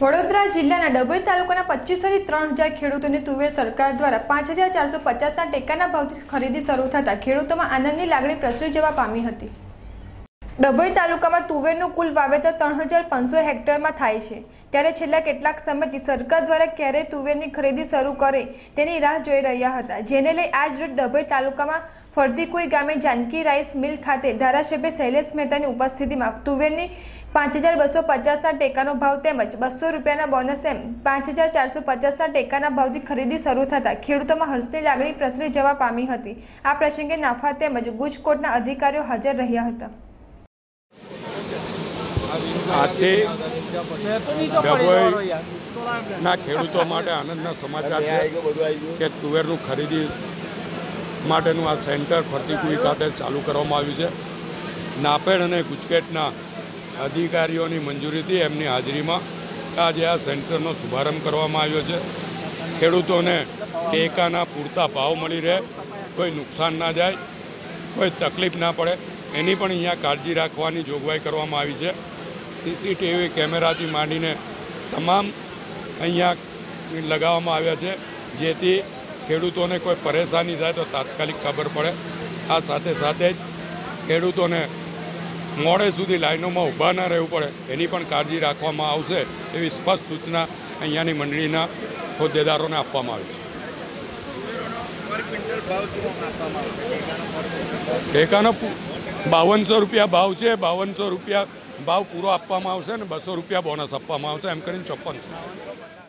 વડોદરા જિલ્લાના ડભોઈ તાલુકાના પચીસોથી ત્રણ હજાર ખેડૂતોને તુવેર સરકાર દ્વારા પાંચ હજાર ચારસો પચાસના ટેકાના ભાવથી ખરીદી શરૂ થતાં ખેડૂતોમાં આનંદની લાગણી પ્રસરી જવા પામી હતી. ડભોઈ તાલુકામાં તુવેરનું કુલ વાવેતર ત્રણ હજાર પાંચસો હેક્ટરમાં થાય છે. ત્યારે છેલ્લા કેટલાક સમયથી સરકાર દ્વારા ક્યારે તુવેરની ખરીદી શરૂ કરે તેની રાહ જોઈ રહ્યા હતા. જેને લઈ આજ રોજ ડભોઈ તાલુકામાં ફરતીકુઈ ગામે જાનકી રાઈસ મિલ ખાતે ધારાસભ્ય શૈલેષ મહેતાની ઉપસ્થિતિમાં તુવેરની પાંચ હજાર બસો પચાસના ટેકાનો ભાવ તેમજ બસો રૂપિયાના બોનસ એમ પાંચ હજાર ચારસો પચાસના ટેકાના ભાવથી ખરીદી શરૂ થતાં ખેડૂતોમાં હર્ષની લાગણી પ્રસરી જવા પામી હતી. આ પ્રસંગે નાફા તેમજ ગુજકોટના અધિકારીઓ હાજર રહ્યા હતા. આજથી ડભોઈના ખેડૂતો માટે આનંદના સમાચાર છે કે તુવેરનું ખરીદી માટેનું આ સેન્ટર ફરતીકુઈ ખાતે ચાલુ કરવામાં આવ્યું છે. નાપેડ અને ગુજકેટના અધિકારીઓની મંજૂરીથી એમની હાજરીમાં આજે આ સેન્ટરનો શુભારંભ કરવામાં આવ્યો છે. ખેડૂતોને ટેકાના પૂરતા ભાવ મળી રહે, કોઈ નુકસાન ના જાય, કોઈ તકલીફ ના પડે, એની પણ અહીંયા કાળજી રાખવાની જોગવાઈ કરવામાં આવી છે. સીસીટીવી કેમેરાથી માંડીને તમામ અહીંયા લગાવવામાં આવ્યા છે. જેથી ખેડૂતોને કોઈ પરેશાની થાય તો તાત્કાલિક ખબર પડે. આ સાથે સાથે જ ખેડૂતોને મોડે સુધી લાઈનોમાં ઊભા ન રહેવું પડે. એની પણ કાળજી રાખવામાં આવશે એવી સ્પષ્ટ સૂચના અહીંયાની મંડળીના હોદ્દેદારોને આપવામાં આવી ટેકાનો બાવનસો રૂપિયા ભાવ છે. બાવનસો રૂપિયા ભાવ પૂરો આપવામાં આવશે ને બસો રૂપિયા બોનસ આપવામાં આવશે એમ કરીને ચોપન